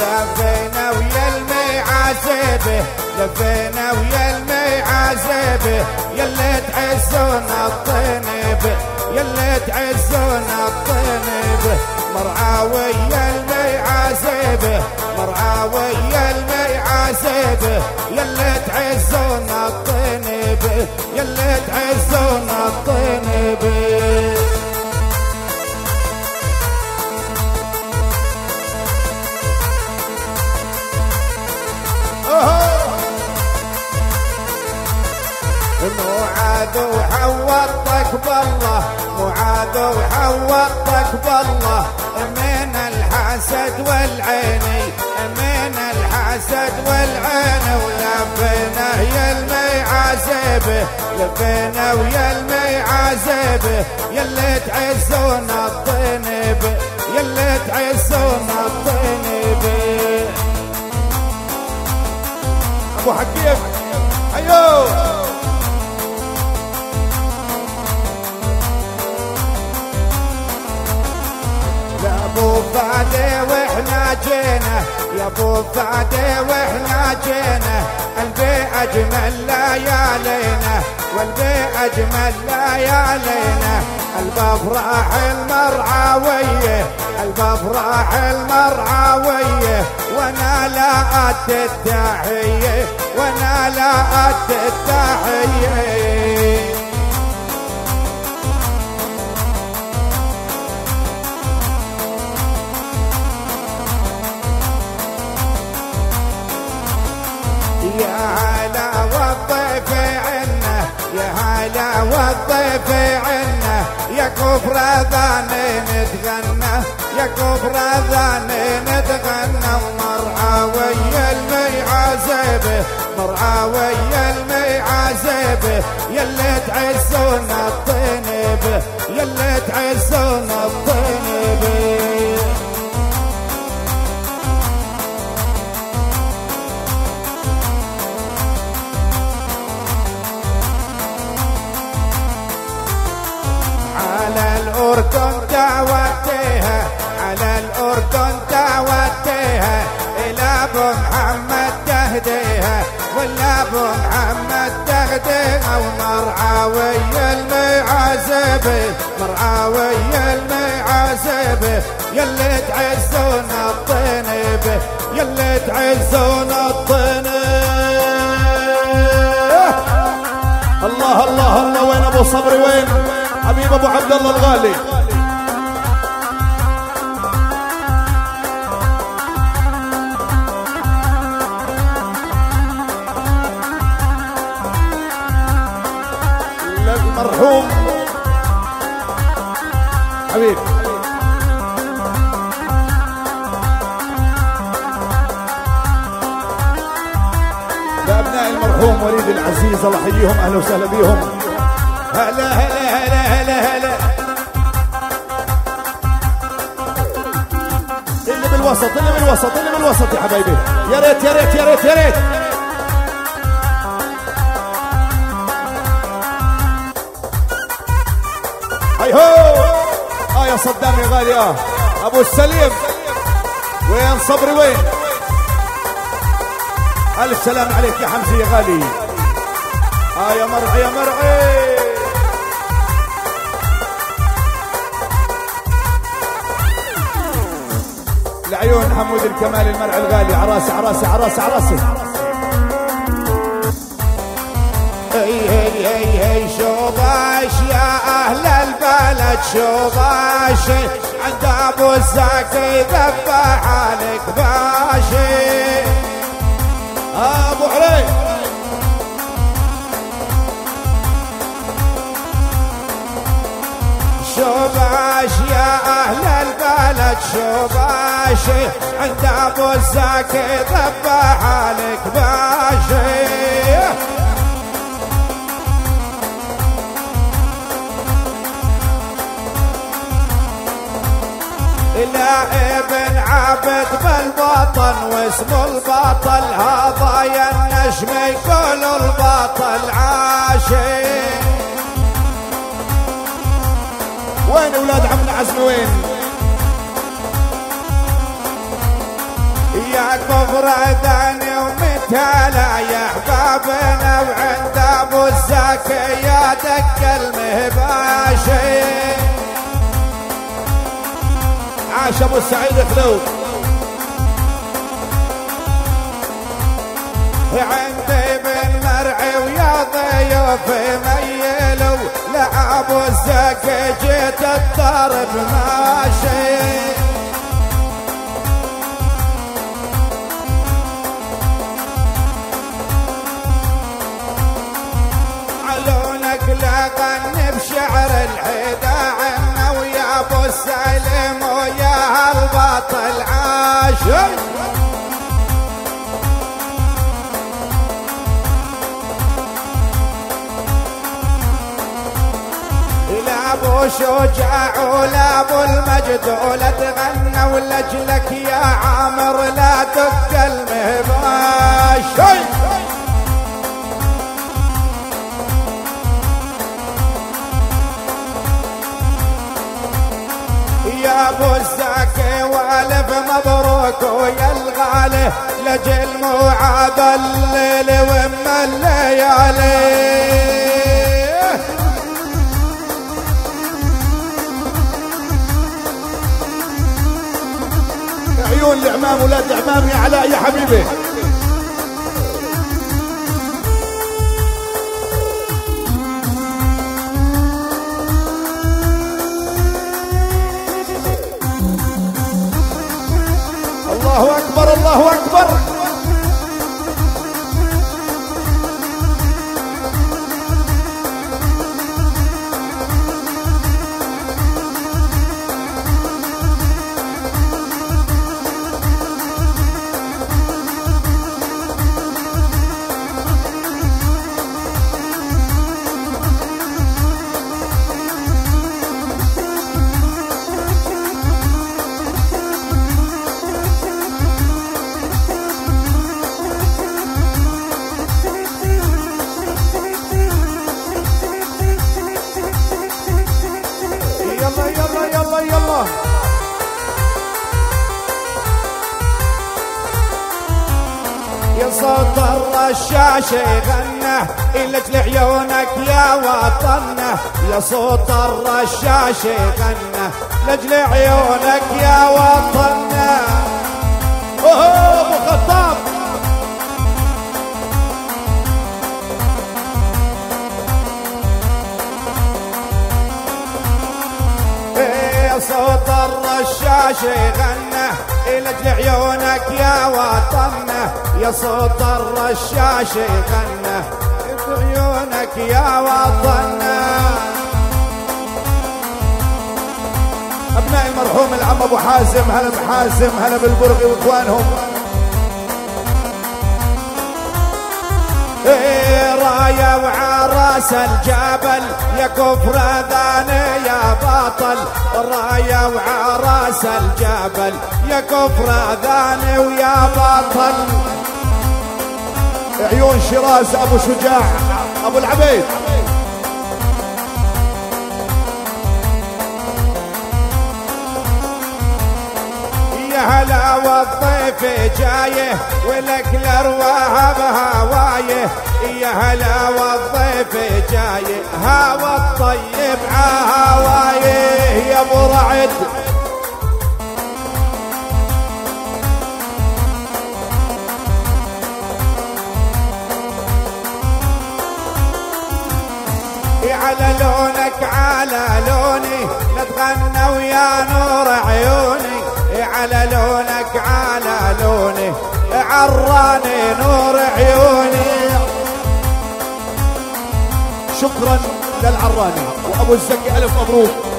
لفينا ويا المعازبه لفينا ويا المعازبه يلي تعزون الطنب يلي تعزون الطنب. مرعى ويا المعازبه مرعى ويا المعازبه يلي تعزون معاذ وحوطك بالله معاذ وحوطك بالله. من الحسد والعيني من الحسد والعين. ولفينا يا المعازبه لفينا ويا المعازبه يلي تعزون الطنب يلي تعزون الطنب أبو حكيم أيوه. أبو فادي وإحنا جينا. يا أبو فادي وإحنا جينا. قلبي أجمل ليالينا والبي أجمل ليالينا البفراح المرعاوية البفراح المرعاوية وأنا لا ادي التحية وأنا لا ادي التحية يا هلا والضيف عنا يا هلا والضيف عنا يا كفر ذاني نتغنى يا كفر ذاني نتغنى. مرعى ويا المعازبه مرعى ويا المعازبه يلي تعزون الطنب يلي تعزون الطنب الأردن دعوتها. على الأردن دعوتها. إلى أبو محمد تهديها. ولا أبو محمد تهديها. ومرعاوي المعازبة مرعاوي المعازبة يلي تعزون الطنب. يلي تعزون الطنب. الله الله. الله وين أبو صبري؟ وين؟ حبيب أبو عبد الله الغالي. المرحوم حبيب. لأبناء المرحوم وليد العزيز الله يحييهم أهلا وسهلا بهم. هلا هلا هلا هلا هلا اللي بالوسط اللي بالوسط اللي بالوسط يا حبايبي يا ريت يا ريت يا ريت يا ريت هاي هو آه يا صدام يا غالي آه ابو السليم وين صبري وين الف سلام عليك يا حمزه يا غالي آه يا مرعي يا مرعي لعيون حمود الكمال المرعي الغالي. عراسي عراسي عراسي عراسي. هي هي هي هي شوباش. يا أهل البلد شوباش. عند أبو الزكي ذبح عليك باشي أبو علي. شوباش يا أهل البلد شوباش. عند أبو الزكي ذبح عليك باشي إلى ابن عبد بالبطن واسمه البطل هذا يا النجم يقول البطل عاشق. وين أولاد عمنا عزمي وين؟ يا كفر ذاني ومتالا يا احبابنا وعند أبو الزكي يا دك المهباشي عاش أبو سعيد خلود عندي بن مرعي ويا ضيوف ميلوا لعبوا الزكي جيت الضرب ماشي غني بشعر الحدا عنا ويا أبو السلم ويا البطل عاشر ابو شجاع ولا أبو المجد ولا تغنى ولجلك يا عامر لا دق المهباش أبو الزكي والف مبروك ويا الغالي لجل معاد الليل وما الليالي. عيون العمام ولاد العمام يا علاء يا حبيبي. الله أكبر الله أكبر. صوت الرشاش يغنى إلك لعيونك يا وطننا يا صوت الرشاش يغنى لجل عيونك يا وطننا اوه أبو الرشاش يغنى إلك لعيونك يا وطننا يا صوت الرشاش يغنى بعيونك يا وطننا ابناء المرحوم العم أبو حازم هلا بحازم هلا بالبرغي وإخوانهم. وعراس الجبل يا كفر ذاني يا بطل راية وعراس الجبل يا كفر ذاني ويا بطل عيون شراز أبو شجاع أبو العبيد. هلا والضيف جاية ولك الأرواح بهوايه. يا هلا والضيف جاية هوا الطيب عهوايه يا ابو رعد. على لونك على لوني نتغنى ويا نور عيوني. على لونك على لوني عراني نور عيوني. شكرا للعراني. وأبو الزكي ألف مبروك.